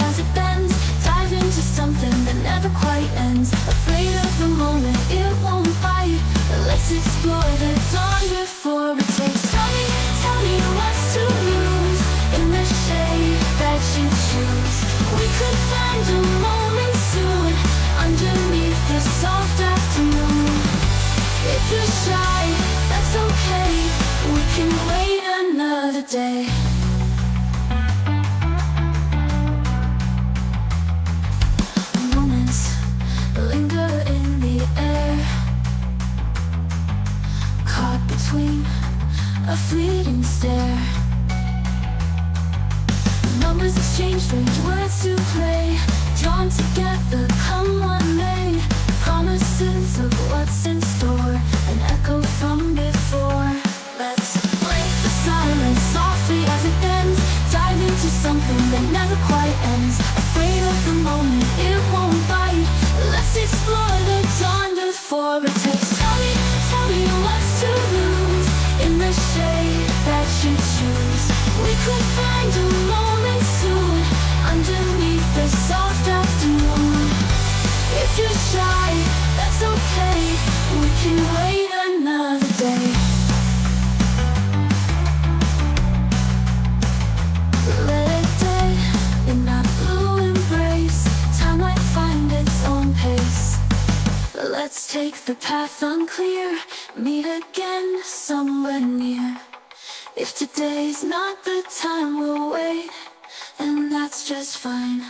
as it bends. Dive into something that never quite ends. Afraid of the moment, it won't bite. Let's explore the dawn before it takes. Tell me, what's to lose In the shade that you choose. We could find a moment soon Underneath the soft afternoon between a fleeting stare. Numbers exchange strange words to play. Drawn together, come what may. Promises of what's in store An echo from before. Let's break the silence softly as it bends Dive into something that never quite ends. Afraid of the moment, Let's take the path unclear. Meet again somewhere near. If today's not the time we'll wait And that's just fine